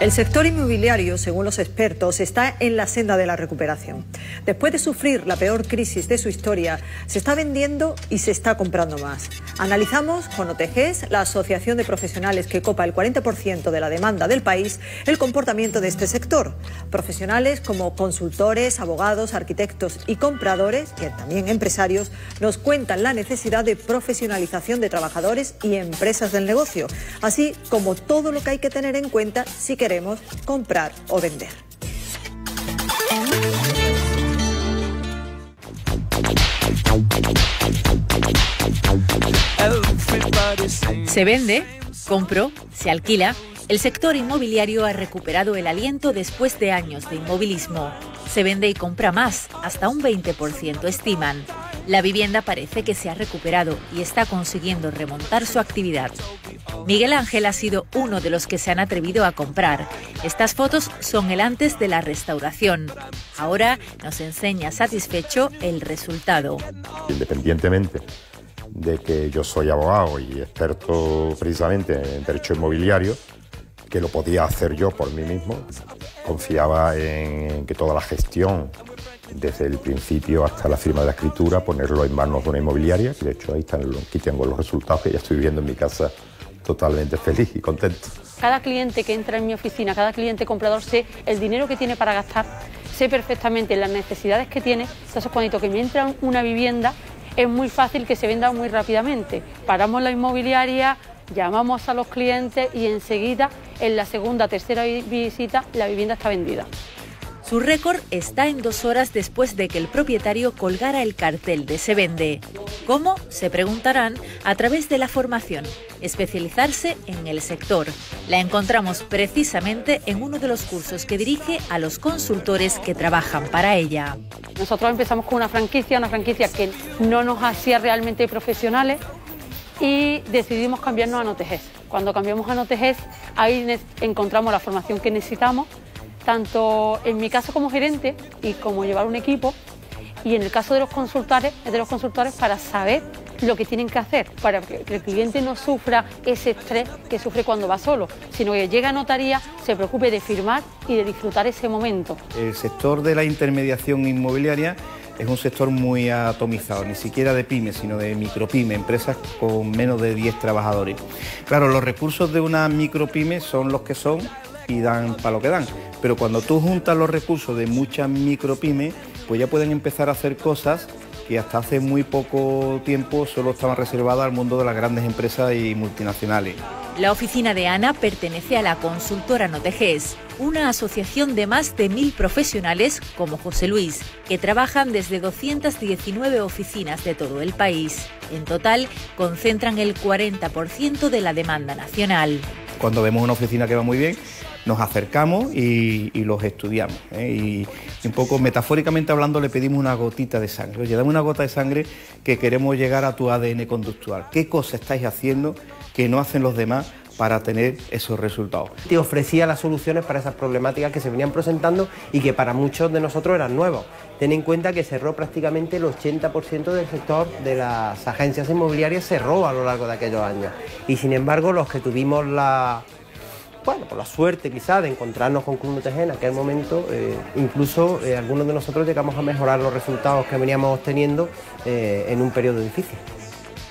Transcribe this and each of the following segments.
El sector inmobiliario, según los expertos, está en la senda de la recuperación. Después de sufrir la peor crisis de su historia, se está vendiendo y se está comprando más. Analizamos con OTGs, la asociación de profesionales que copa el 40% de la demanda del país, el comportamiento de este sector. Profesionales como consultores, abogados, arquitectos y compradores, que también empresarios, nos cuentan la necesidad de profesionalización de trabajadores y empresas del negocio, así como todo lo que hay que tener en cuenta si queremos comprar o vender. Se vende, compro, se alquila. El sector inmobiliario ha recuperado el aliento después de años de inmovilismo. Se vende y compra más, hasta un 20% estiman. La vivienda parece que se ha recuperado y está consiguiendo remontar su actividad. Miguel Ángel ha sido uno de los que se han atrevido a comprar. Estas fotos son el antes de la restauración. Ahora nos enseña satisfecho el resultado. Independientemente de que yo soy abogado y experto precisamente en derecho inmobiliario, que lo podía hacer yo por mí mismo, confiaba en que toda la gestión desde el principio hasta la firma de la escritura, ponerlo en manos de una inmobiliaria, que de hecho ahí están, aquí tengo los resultados que ya estoy viviendo en mi casa totalmente feliz y contento. Cada cliente que entra en mi oficina, cada cliente comprador, sé el dinero que tiene para gastar, sé perfectamente las necesidades que tiene, entonces cuando que me entra una vivienda es muy fácil que se venda muy rápidamente. Paramos la inmobiliaria, llamamos a los clientes y enseguida, en la segunda, tercera visita, la vivienda está vendida. Su récord está en dos horas después de que el propietario colgara el cartel de Se vende. ¿Cómo? Se preguntarán a través de la formación, especializarse en el sector. La encontramos precisamente en uno de los cursos que dirige a los consultores que trabajan para ella. Nosotros empezamos con una franquicia, una franquicia que no nos hacía realmente profesionales y decidimos cambiarnos a NoTGES. Cuando cambiamos a NoTGES, ahí encontramos la formación que necesitamos tanto en mi caso como gerente y como llevar un equipo, y en el caso de los consultores, de los consultores para saber lo que tienen que hacer para que el cliente no sufra ese estrés que sufre cuando va solo, sino que llega a notaría, se preocupe de firmar y de disfrutar ese momento. El sector de la intermediación inmobiliaria es un sector muy atomizado, ni siquiera de pymes, sino de micropyme, empresas con menos de 10 trabajadores. Claro, los recursos de una micropyme son los que son y dan para lo que dan. Pero cuando tú juntas los recursos de muchas micropymes, pues ya pueden empezar a hacer cosas que hasta hace muy poco tiempo solo estaban reservadas al mundo de las grandes empresas y multinacionales. La oficina de Ana pertenece a la consultora Noteges, una asociación de más de mil profesionales como José Luis, que trabajan desde 219 oficinas de todo el país. En total, concentran el 40% de la demanda nacional. Cuando vemos una oficina que va muy bien, nos acercamos y, los estudiamos. ¿eh? Y un poco metafóricamente hablando le pedimos una gotita de sangre. Oye, dame una gota de sangre que queremos llegar a tu ADN conductual. ¿Qué cosas estáis haciendo que no hacen los demás para tener esos resultados. Te ofrecía las soluciones para esas problemáticas que se venían presentando y que para muchos de nosotros eran nuevos. Ten en cuenta que cerró prácticamente el 80% del sector de las agencias inmobiliarias, cerró a lo largo de aquellos años. Y sin embargo, los que tuvimos la, bueno, por la suerte quizá de encontrarnos con Club en aquel momento, eh, incluso eh, algunos de nosotros llegamos a mejorar los resultados que veníamos obteniendo eh, en un periodo difícil.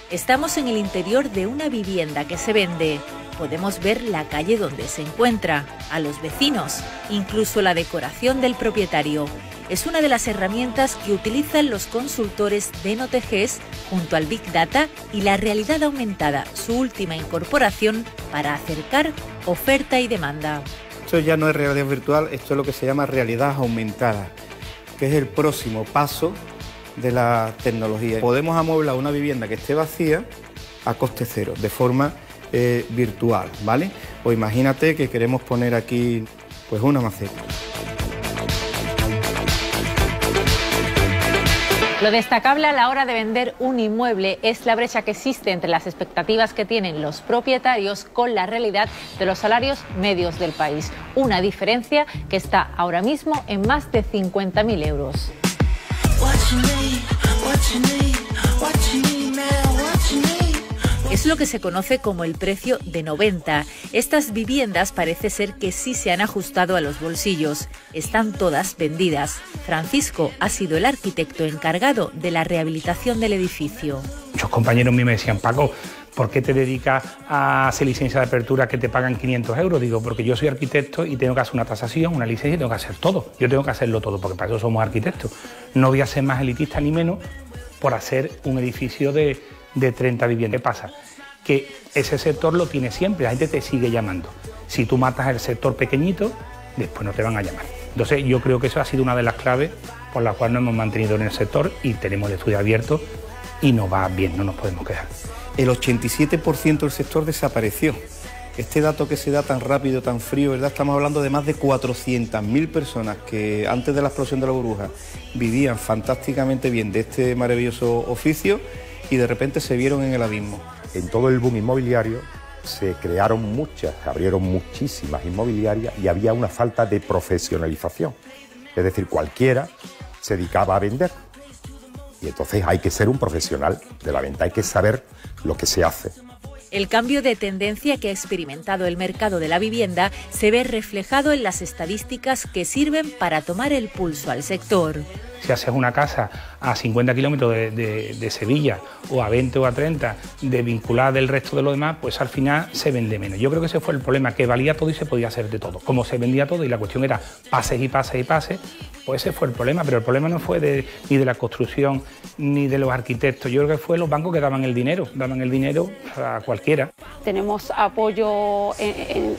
Estamos en el interior de una vivienda que se vende. Podemos ver la calle donde se encuentra, a los vecinos, incluso la decoración del propietario es una de las herramientas que utilizan los consultores de NoTGs junto al Big Data y la realidad aumentada, su última incorporación para acercar oferta y demanda. Esto ya no es realidad virtual, esto es lo que se llama realidad aumentada, que es el próximo paso de la tecnología. Podemos amueblar una vivienda que esté vacía a coste cero, de forma eh, virtual, ¿vale? O imagínate que queremos poner aquí pues una maceta. Lo destacable a la hora de vender un inmueble es la brecha que existe entre las expectativas que tienen los propietarios con la realidad de los salarios medios del país. Una diferencia que está ahora mismo en más de 50.000 euros. Es lo que se conoce como el precio de 90. Estas viviendas parece ser que sí se han ajustado a los bolsillos. Están todas vendidas. Francisco ha sido el arquitecto encargado de la rehabilitación del edificio. Muchos compañeros míos me decían, Paco, ¿por qué te dedicas a hacer licencia de apertura que te pagan 500 euros? Digo, porque yo soy arquitecto y tengo que hacer una tasación, una licencia y tengo que hacer todo. Yo tengo que hacerlo todo, porque para eso somos arquitectos. No voy a ser más elitista ni menos por hacer un edificio de, de 30 viviendas. ¿Qué pasa? Que ese sector lo tiene siempre, la gente te sigue llamando. Si tú matas el sector pequeñito, después no te van a llamar. Entonces yo creo que eso ha sido una de las claves por las cuales nos hemos mantenido en el sector y tenemos el estudio abierto y nos va bien, no nos podemos quedar. El 87% del sector desapareció. Este dato que se da tan rápido, tan frío, ¿verdad? Estamos hablando de más de 400.000 personas que antes de la explosión de la burbuja vivían fantásticamente bien de este maravilloso oficio y de repente se vieron en el abismo. En todo el boom inmobiliario se crearon muchas, se abrieron muchísimas inmobiliarias y había una falta de profesionalización. Es decir, cualquiera se dedicaba a vender. Y entonces hay que ser un profesional de la venta, hay que saber lo que se hace. El cambio de tendencia que ha experimentado el mercado de la vivienda se ve reflejado en las estadísticas que sirven para tomar el pulso al sector. Si haces una casa a 50 kilómetros de, Sevilla o a 20 o a 30 de vinculada del resto de lo demás, pues al final se vende menos. Yo creo que ese fue el problema, que valía todo y se podía hacer de todo. Como se vendía todo y la cuestión era pases y pases y pases, pues ese fue el problema. Pero el problema no fue ni de la construcción ni de los arquitectos. Yo creo que fue los bancos que daban el dinero, daban el dinero a cualquiera. Tenemos apoyo en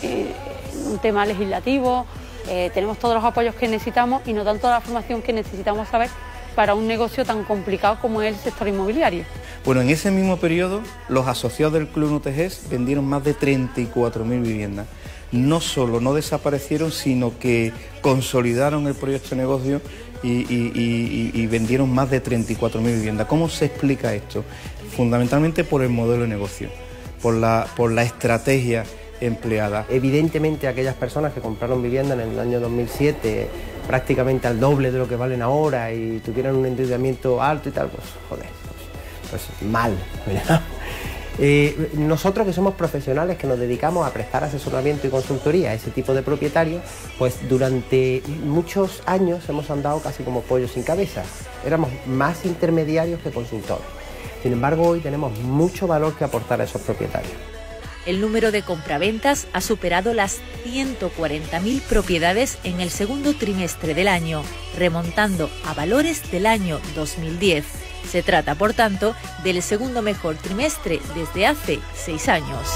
un tema legislativo eh, tenemos todos los apoyos que necesitamos y nos dan toda la formación que necesitamos saber para un negocio tan complicado como es el sector inmobiliario. Bueno, en ese mismo periodo, los asociados del Club NUTEGES vendieron más de 34.000 viviendas. No solo no desaparecieron, sino que consolidaron el proyecto de negocio y, vendieron más de 34.000 viviendas. ¿Cómo se explica esto? Fundamentalmente por el modelo de negocio, por la, por la estrategia empleada. Evidentemente aquellas personas que compraron vivienda en el año 2007 prácticamente al doble de lo que valen ahora y tuvieran un endeudamiento alto y tal, pues joder, pues, pues mal. Eh, nosotros que somos profesionales que nos dedicamos a prestar asesoramiento y consultoría a ese tipo de propietarios, pues durante muchos años hemos andado casi como pollos sin cabeza. Éramos más intermediarios que consultores. Sin embargo, hoy tenemos mucho valor que aportar a esos propietarios. El número de compraventas ha superado las 140.000 propiedades en el segundo trimestre del año, remontando a valores del año 2010. Se trata, por tanto, del segundo mejor trimestre desde hace seis años.